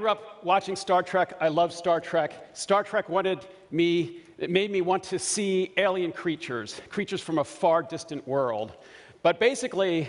grew up watching Star Trek. I love Star Trek. Star Trek wanted me, it made me want to see alien creatures, creatures from a far distant world. But basically,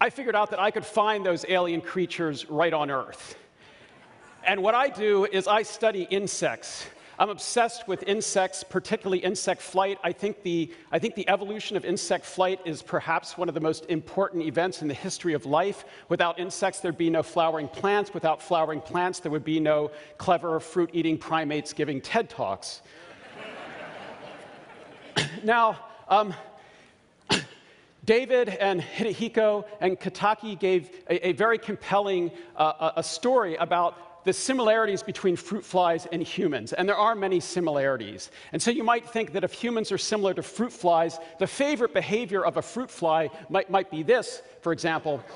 I figured out that I could find those alien creatures right on Earth. And what I do is I study insects. I'm obsessed with insects, particularly insect flight. I think, the, I think the evolution of insect flight is perhaps one of the most important events in the history of life. Without insects, there'd be no flowering plants. Without flowering plants, there would be no clever fruit eating primates giving TED Talks. now, um, David and Hidehiko and Kataki gave a, a very compelling uh, a story about the similarities between fruit flies and humans, and there are many similarities. And so you might think that if humans are similar to fruit flies, the favorite behavior of a fruit fly might, might be this, for example.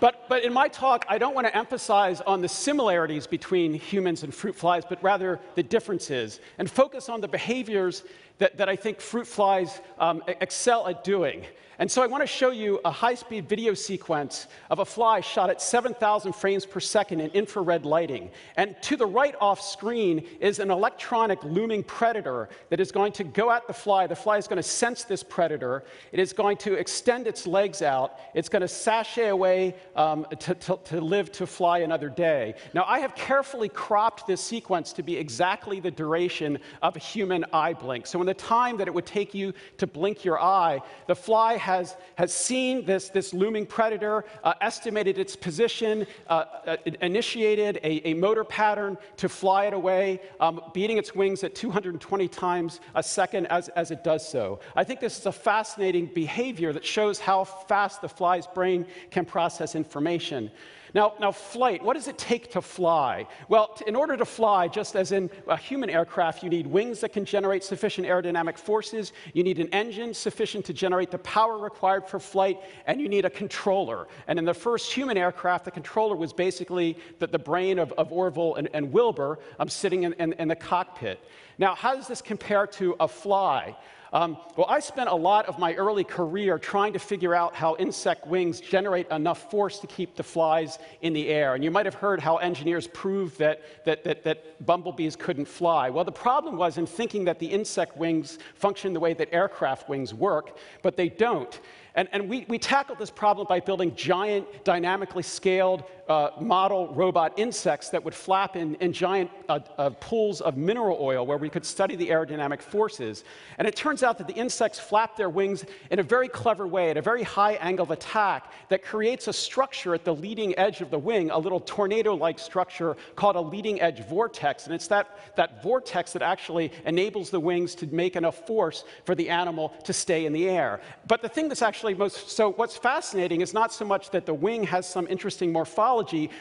But, but in my talk, I don't want to emphasize on the similarities between humans and fruit flies, but rather the differences, and focus on the behaviors that, that I think fruit flies um, excel at doing. And so I want to show you a high-speed video sequence of a fly shot at 7,000 frames per second in infrared lighting. And to the right off screen is an electronic looming predator that is going to go at the fly. The fly is going to sense this predator. It is going to extend its legs out. It's going to sashay away um, to, to, to live to fly another day. Now, I have carefully cropped this sequence to be exactly the duration of a human eye blink. So in the time that it would take you to blink your eye, the fly has, has seen this, this looming predator, uh, estimated its position, uh, uh, initiated a, a, motor pattern to fly it away, um, beating its wings at 220 times a second as, as it does so. I think this is a fascinating behavior that shows how fast the fly's brain can process information. Now, now, flight, what does it take to fly? Well, in order to fly, just as in a human aircraft, you need wings that can generate sufficient aerodynamic forces, you need an engine sufficient to generate the power required for flight, and you need a controller. And in the first human aircraft, the controller was basically the, the brain of, of Orville and, and Wilbur um, sitting in, in, in the cockpit. Now, how does this compare to a fly? Um, well, I spent a lot of my early career trying to figure out how insect wings generate enough force to keep the flies in the air. And you might have heard how engineers proved that, that, that, that bumblebees couldn't fly. Well, the problem was in thinking that the insect wings function the way that aircraft wings work, but they don't. And, and we, we tackled this problem by building giant, dynamically scaled uh, model robot insects that would flap in, in giant uh, uh, pools of mineral oil where we could study the aerodynamic forces. And it turns out that the insects flap their wings in a very clever way, at a very high angle of attack, that creates a structure at the leading edge of the wing, a little tornado like structure called a leading edge vortex. And it's that, that vortex that actually enables the wings to make enough force for the animal to stay in the air. But the thing that's actually most, so what's fascinating is not so much that the wing has some interesting morphology.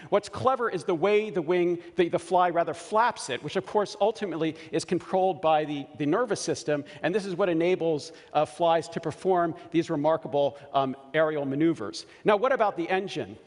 What's clever is the way the wing, the, the fly rather flaps it, which of course ultimately is controlled by the, the nervous system. And this is what enables uh, flies to perform these remarkable um, aerial maneuvers. Now, what about the engine?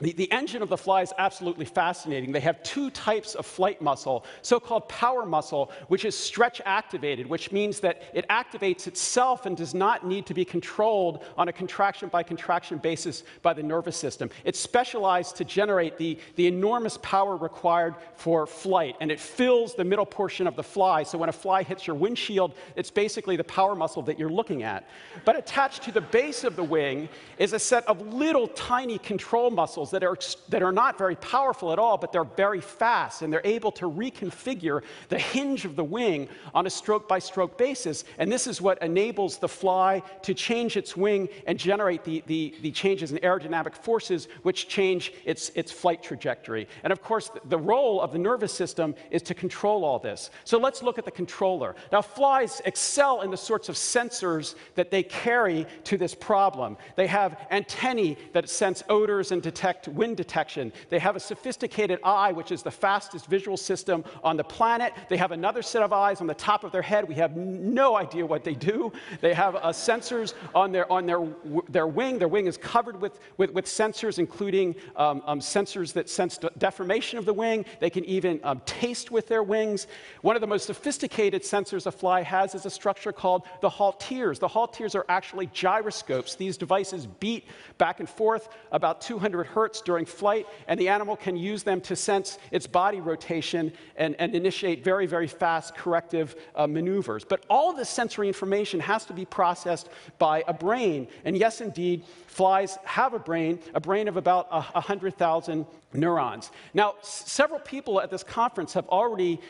The, the, engine of the fly is absolutely fascinating. They have two types of flight muscle, so called power muscle, which is stretch activated, which means that it activates itself and does not need to be controlled on a contraction by contraction basis by the nervous system. It's specialized to generate the, the enormous power required for flight, and it fills the middle portion of the fly. So when a fly hits your windshield, it's basically the power muscle that you're looking at. But attached to the base of the wing is a set of little tiny control muscles that are, that are not very powerful at all, but they're very fast, and they're able to reconfigure the hinge of the wing on a stroke by stroke basis. And this is what enables the fly to change its wing and generate the, the, the changes in aerodynamic forces, which change its, its flight trajectory. And of course, the role of the nervous system is to control all this. So let's look at the controller. Now, flies excel in the sorts of sensors that they carry to this problem. They have antennae that sense odors and detect detect wind detection. They have a sophisticated eye, which is the fastest visual system on the planet. They have another set of eyes on the top of their head. We have no idea what they do. They have uh, sensors on, their, on their, their wing. Their wing is covered with, with, with sensors, including um, um, sensors that sense deformation of the wing. They can even um, taste with their wings. One of the most sophisticated sensors a fly has is a structure called the halteres. The halteres are actually gyroscopes. These devices beat back and forth about 200 hertz ports during flight, and the animal can use them to sense its body rotation and, and initiate very, very fast corrective uh, maneuvers. But all of this sensory information has to be processed by a brain. And yes, indeed, flies have a brain, a brain of about 100,000 neurons. Now, several people at this conference have already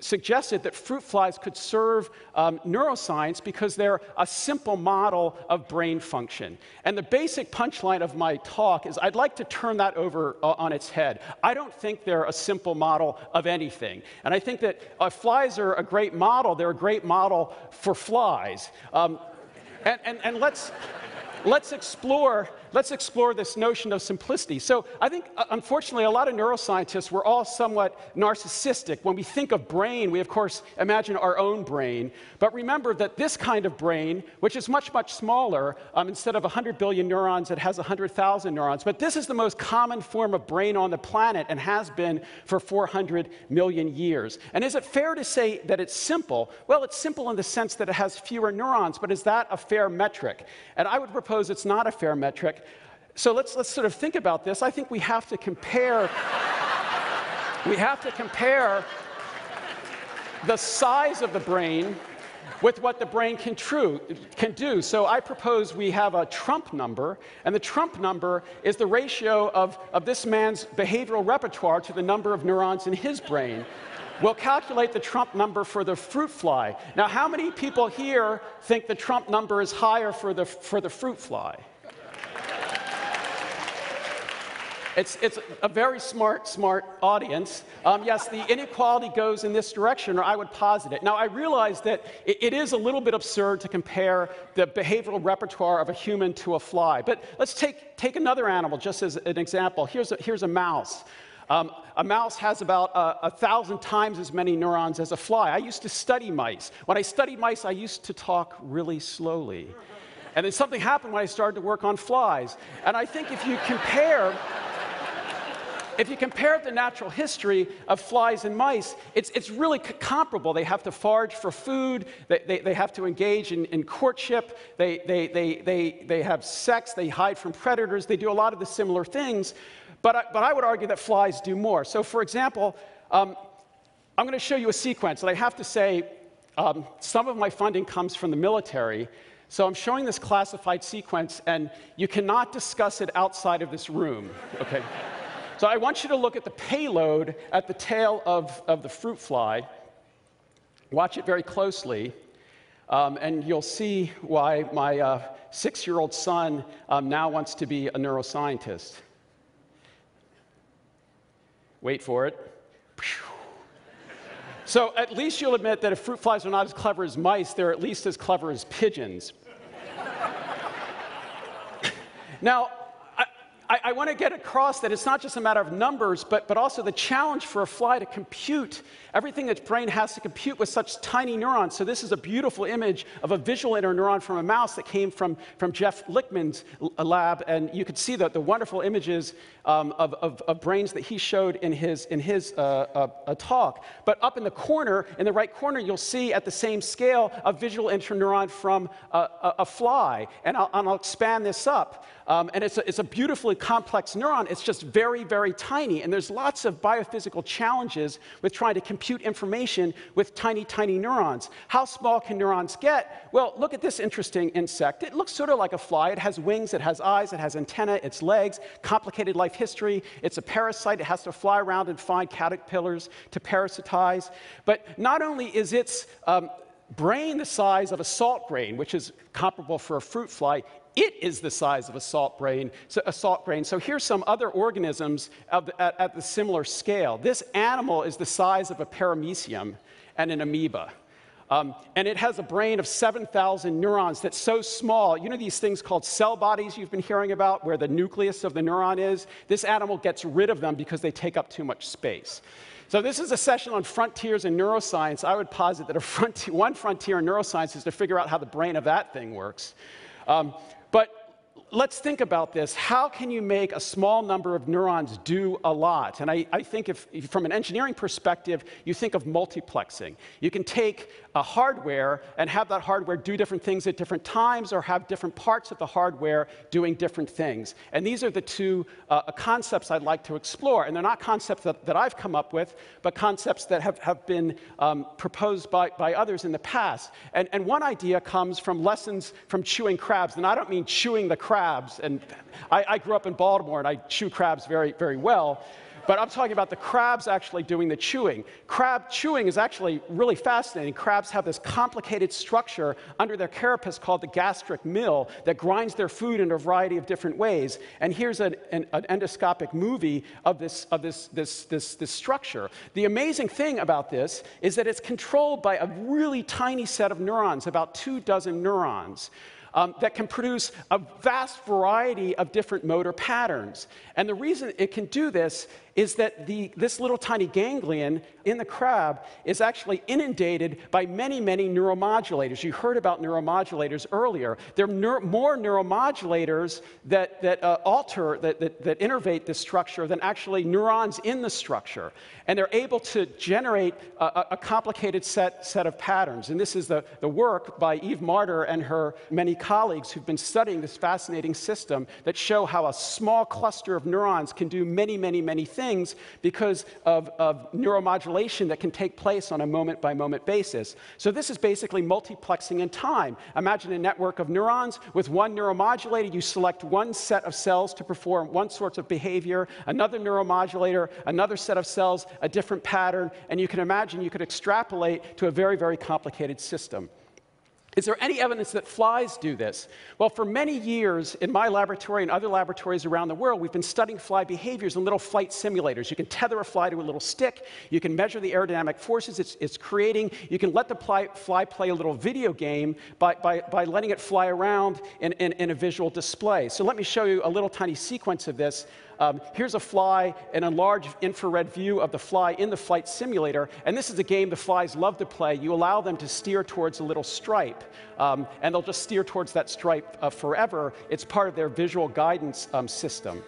suggested that fruit flies could serve um, neuroscience because they're a simple model of brain function. And the basic punchline of my talk is I'd like to turn that over uh, on its head. I don't think they're a simple model of anything. And I think that uh, flies are a great model. They're a great model for flies. Um, and, and, and let's let's explore, let's explore this notion of simplicity. So I think, uh, unfortunately, a lot of neuroscientists, we're all somewhat narcissistic. When we think of brain, we, of course, imagine our own brain. But remember that this kind of brain, which is much, much smaller, um, instead of 100 billion neurons, it has 100,000 neurons. But this is the most common form of brain on the planet and has been for 400 million years. And is it fair to say that it's simple? Well, it's simple in the sense that it has fewer neurons, but is that a fair metric? And I would propose it's not a fair metric. So let's, let's sort of think about this. I think we have to compare, we have to compare the size of the brain with what the brain can, true, can do. So I propose we have a Trump number, and the Trump number is the ratio of, of this man's behavioral repertoire to the number of neurons in his brain. We'll calculate the Trump number for the fruit fly. Now, how many people here think the Trump number is higher for the, for the fruit fly? It's, it's a very smart, smart audience. Um, yes, the inequality goes in this direction, or I would posit it. Now, I realize that it, it is a little bit absurd to compare the behavioral repertoire of a human to a fly. But let's take, take another animal just as an example. Here's a, here's a mouse. Um, a mouse has about a, a, thousand times as many neurons as a fly. I used to study mice. When I studied mice, I used to talk really slowly. And then something happened when I started to work on flies. And I think if you compare, if you compare the natural history of flies and mice, it's, it's really comparable. They have to forage for food, they, they, they have to engage in, in courtship, they, they, they, they, they have sex, they hide from predators, they do a lot of the similar things. But I, but I would argue that flies do more. So, for example, um, I'm going to show you a sequence, and I have to say, um, some of my funding comes from the military. So I'm showing this classified sequence, and you cannot discuss it outside of this room, okay? So I want you to look at the payload at the tail of, of the fruit fly. Watch it very closely, um, and you'll see why my uh, six year old son um, now wants to be a neuroscientist. Wait for it. So at least you'll admit that if fruit flies are not as clever as mice, they're at least as clever as pigeons. now, I, I want to get across that it's not just a matter of numbers, but, but also the challenge for a fly to compute everything its brain has to compute with such tiny neurons. So, this is a beautiful image of a visual interneuron from a mouse that came from, from Jeff Lichtman's lab. And you could see the, the wonderful images um, of, of, of, brains that he showed in his, in his uh, uh, talk. But up in the corner, in the right corner, you'll see at the same scale a visual interneuron from a, a, a fly. And I'll, and I'll expand this up. Um, and it's a, it's a beautifully complex neuron. It's just very, very tiny. And there's lots of biophysical challenges with trying to compute information with tiny, tiny neurons. How small can neurons get? Well, look at this interesting insect. It looks sort of like a fly. It has wings, it has eyes, it has antennae, its legs, complicated life history. It's a parasite. It has to fly around and find caterpillars to parasitize. But not only is its um, brain the size of a salt grain, which is comparable for a fruit fly, it is the size of a salt grain. So, a salt grain. So here's some other organisms the, at, at the similar scale. This animal is the size of a paramecium and an amoeba. Um, and it has a brain of 7,000 neurons that's so small. You know these things called cell bodies you've been hearing about, where the nucleus of the neuron is? This animal gets rid of them because they take up too much space. So, this is a session on frontiers in neuroscience. I would posit that a one frontier in neuroscience is to figure out how the brain of that thing works. Um, but let's think about this. How can you make a small number of neurons do a lot? And I, I think if, if, from an engineering perspective, you think of multiplexing. You can take a hardware and have that hardware do different things at different times or have different parts of the hardware doing different things. And these are the two uh, concepts I'd like to explore. And they're not concepts that, that I've come up with, but concepts that have, have been um, proposed by, by others in the past. And, and one idea comes from lessons from chewing crabs. And I don't mean chewing the crabs. And I, I grew up in Baltimore and I chew crabs very, very well. But I'm talking about the crabs actually doing the chewing. Crab chewing is actually really fascinating. Crabs have this complicated structure under their carapace called the gastric mill that grinds their food in a variety of different ways. And here's an, an, an endoscopic movie of, this, of this, this, this, this structure. The amazing thing about this is that it's controlled by a really tiny set of neurons, about two dozen neurons um, that can produce a vast variety of different motor patterns. And the reason it can do this is that the, this little tiny ganglion in the crab is actually inundated by many, many neuromodulators. You heard about neuromodulators earlier. There are neur more neuromodulators that, that uh, alter, that, that, that innervate this structure than actually neurons in the structure. And they're able to generate a, a complicated set, set of patterns. And this is the, the work by Eve Marder and her many colleagues who've been studying this fascinating system that show how a small cluster of neurons can do many, many, many things things because of, of neuromodulation that can take place on a moment by moment basis. So, this is basically multiplexing in time. Imagine a network of neurons with one neuromodulator. You select one set of cells to perform one sort of behavior, another neuromodulator, another set of cells, a different pattern, and you can imagine you could extrapolate to a very, very complicated system. Is there any evidence that flies do this? Well, for many years in my laboratory and other laboratories around the world, we've been studying fly behaviors in little flight simulators. You can tether a fly to a little stick, you can measure the aerodynamic forces it's, it's creating, you can let the fly, fly, play a little video game by, by, by letting it fly around in, in, in a visual display. So let me show you a little tiny sequence of this. Um, here's a fly and a large infrared view of the fly in the flight simulator. And this is a game the flies love to play. You allow them to steer towards a little stripe, um, and they'll just steer towards that stripe uh, forever. It's part of their visual guidance um, system.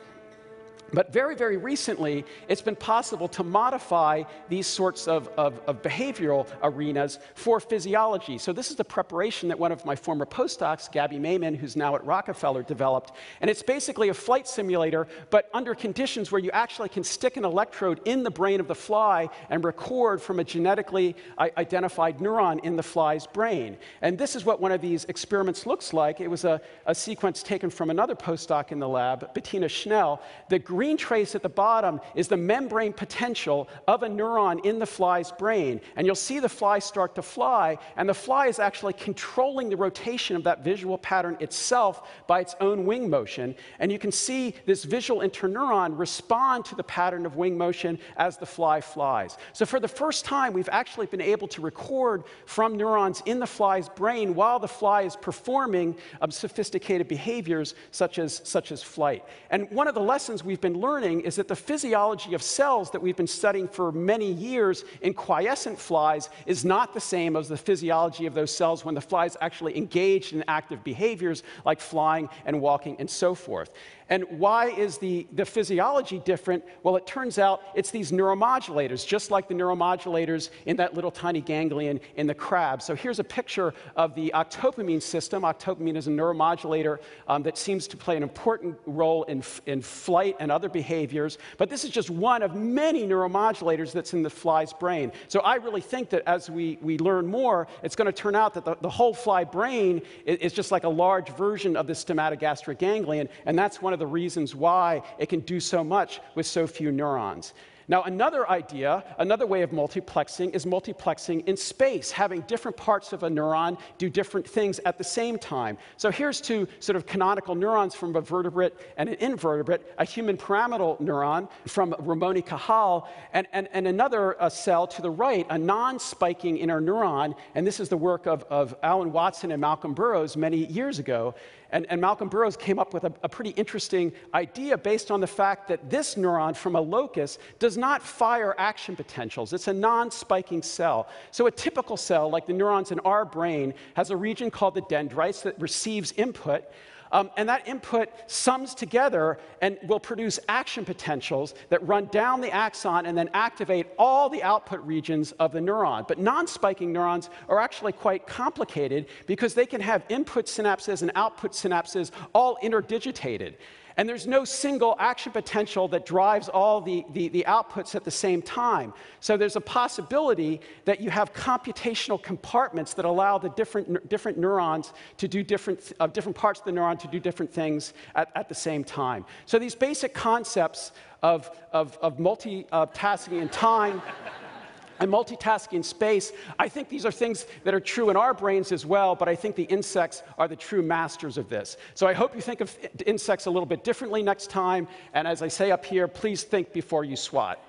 But very, very recently, it's been possible to modify these sorts of, of, of, behavioral arenas for physiology. So, this is the preparation that one of my former postdocs, Gaby Maimon, who's now at Rockefeller, developed. And it's basically a flight simulator, but under conditions where you actually can stick an electrode in the brain of the fly and record from a genetically uh, identified neuron in the fly's brain. And this is what one of these experiments looks like. It was a, a sequence taken from another postdoc in the lab, Bettina Schnell. The green trace at the bottom is the membrane potential of a neuron in the fly's brain. And you'll see the fly start to fly, and the fly is actually controlling the rotation of that visual pattern itself by its own wing motion. And you can see this visual interneuron respond to the pattern of wing motion as the fly flies. So, for the first time, we've actually been able to record from neurons in the fly's brain while the fly is performing um, sophisticated behaviors such as, such as flight. And one of the lessons we've been been learning is that the physiology of cells that we've been studying for many years in quiescent flies is not the same as the physiology of those cells when the flies actually engaged in active behaviors like flying and walking and so forth. And why is the, the physiology different? Well, it turns out it's these neuromodulators, just like the neuromodulators in that little tiny ganglion in the crab. So here's a picture of the octopamine system. Octopamine is a neuromodulator um, that seems to play an important role in, in flight and other behaviors. But this is just one of many neuromodulators that's in the fly's brain. So I really think that as we, we learn more, it's going to turn out that the, the whole fly brain is, is just like a large version of the stomatogastric ganglion. And that's one of the reasons why it can do so much with so few neurons. Now, another idea, another way of multiplexing is multiplexing in space, having different parts of a neuron do different things at the same time. So here's two sort of canonical neurons from a vertebrate and an invertebrate, a human pyramidal neuron from Ramon y Cajal, and, and, and another uh, cell to the right, a non-spiking interneuron, and this is the work of, of Alan Watson and Malcolm Burrows many years ago. And, and Malcolm Burrows came up with a, a pretty interesting idea based on the fact that this neuron from a locust does not fire action potentials. It's a non spiking cell. So, a typical cell, like the neurons in our brain, has a region called the dendrites that receives input. Um, and that input sums together and will produce action potentials that run down the axon and then activate all the output regions of the neuron. But non spiking neurons are actually quite complicated because they can have input synapses and output synapses all interdigitated. And there's no single action potential that drives all the, the, the, outputs at the same time. So there's a possibility that you have computational compartments that allow the different, different neurons to do different, uh, different parts of the neuron to do different things at, at the same time. So these basic concepts of, of, of multitasking in time and multitasking in space, I think these are things that are true in our brains as well, but I think the insects are the true masters of this. So I hope you think of insects a little bit differently next time. And as I say up here, please think before you swat.